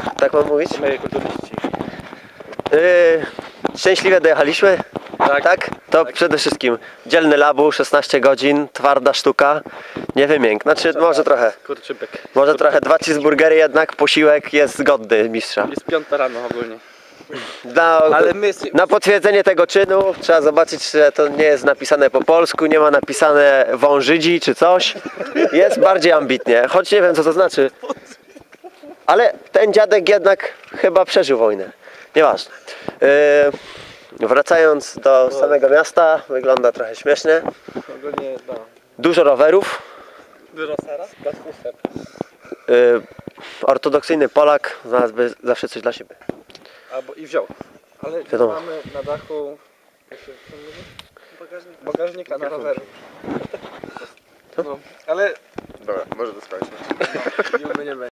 Tak, tak mam mówić? Kulturniści. Yy, szczęśliwie dojechaliśmy. Tak. Tak? To przede wszystkim dzielny labu, 16 godzin, twarda sztuka. Nie wymięk. Znaczy, może trochę. Kurczybyk. Może trochę. Dwa cheeseburgery jednak, posiłek jest zgodny mistrza. Jest piąta rano ogólnie. Na, Ale my na potwierdzenie tego czynu trzeba zobaczyć, że to nie jest napisane po polsku, nie ma napisane wążydzi czy coś. Jest bardziej ambitnie, choć nie wiem co to znaczy. Ale ten dziadek jednak chyba przeżył wojnę. Nieważne. Yy, wracając do samego miasta, wygląda trochę śmiesznie. No. Dużo rowerów. Dużo sera? Bez Yy, ortodoksyjny Polak znalazłby zawsze coś dla siebie. Albo i wziął. Ale Wiadomo. mamy na dachu... Jak się to mówi? Bagażnik. Bagażnika na roweru. No, ale... Dobra, może to skończmy. Nie, nie będzie.